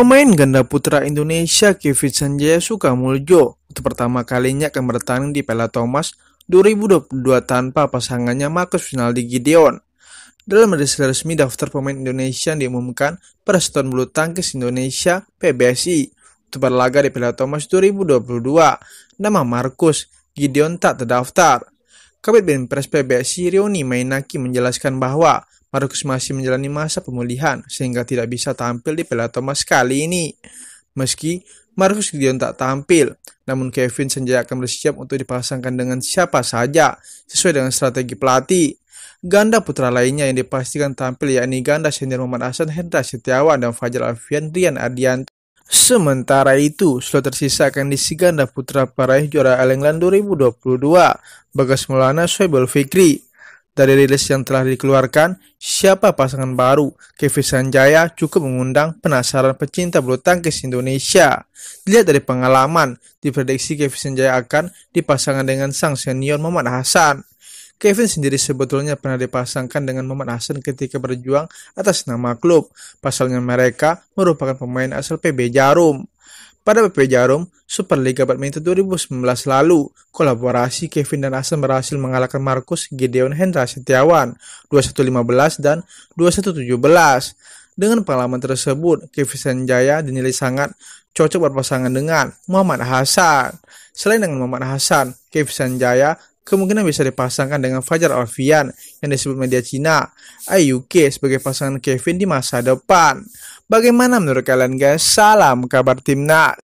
Pemain ganda putra Indonesia Kevin Sanjaya Sukamuljo untuk pertama kalinya akan bertanding di Piala Thomas 2022 tanpa pasangannya Marcus Finaldi Gideon. Dalam rilis resmi daftar pemain Indonesia yang diumumkan Persatuan Bulu Tangkis Indonesia PBSI untuk berlaga di Piala Thomas 2022, nama Marcus Gideon tak terdaftar. Kabit Binpres PBSI Rioni Mainaki menjelaskan bahwa Marcus masih menjalani masa pemulihan sehingga tidak bisa tampil di Piala Thomas kali ini. Meski Marcus Gideon tak tampil, namun Kevin Sanjaya akan bersiap untuk dipasangkan dengan siapa saja sesuai dengan strategi pelatih. Ganda putra lainnya yang dipastikan tampil yakni ganda senior Muhammad Hasan Hendra Setiawan dan Fajar Alfian Rian Ardianto. Sementara itu, sudah tersisa akan diisi ganda putra peraih juara All England 2022, Bagas Maulana Soebul Fikri. Dari rilis yang telah dikeluarkan, siapa pasangan baru Kevin Sanjaya cukup mengundang penasaran pecinta bulu tangkis Indonesia. Dilihat dari pengalaman, diprediksi Kevin Sanjaya akan dipasangkan dengan sang senior Muhammad Hasan. Kevin sendiri sebetulnya pernah dipasangkan dengan Muhammad Hasan ketika berjuang atas nama klub. Pasalnya mereka merupakan pemain asal PB Jarum. Pada PP Jarum, Superliga Badminton 2019 lalu, kolaborasi Kevin dan Hasan berhasil mengalahkan Markus Gideon Hendra Setiawan 2115 dan 2117. Dengan pengalaman tersebut, Kevin Sanjaya dinilai sangat cocok berpasangan dengan Muhammad Hasan. Selain dengan Muhammad Hasan, Kevin Sanjaya kemungkinan bisa dipasangkan dengan Fajar Alfian yang disebut media Cina, IUK sebagai pasangan Kevin di masa depan. Bagaimana menurut kalian guys? Salam kabar timnas.